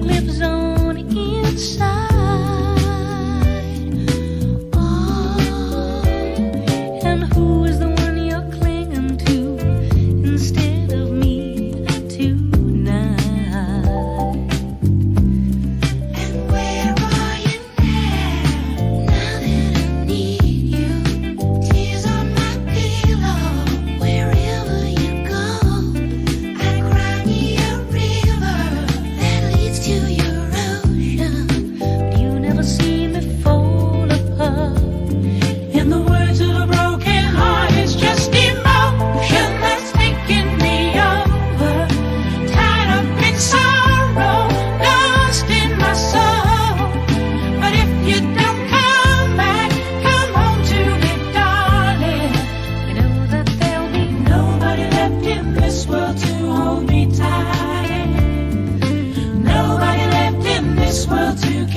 lives on inside.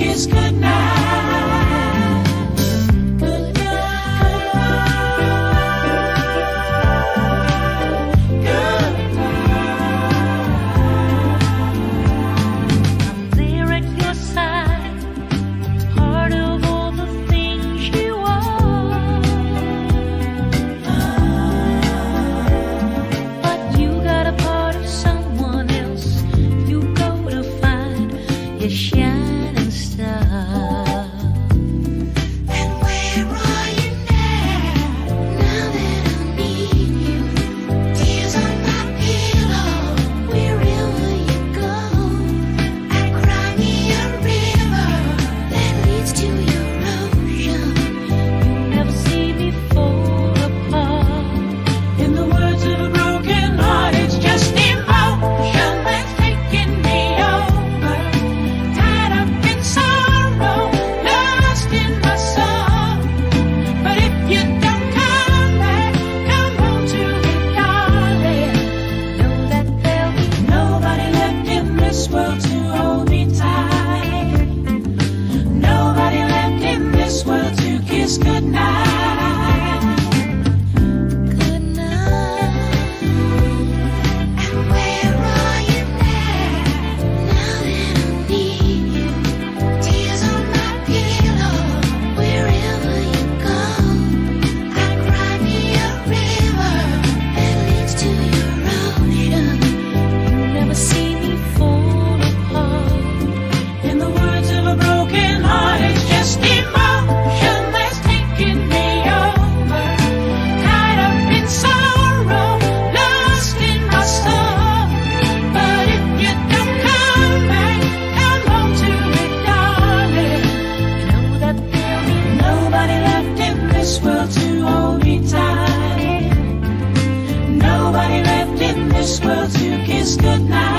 Kiss goodnight. Good I'm there at your side, part of all the things you are. But you got a part of someone else you go to find. You kiss goodnight.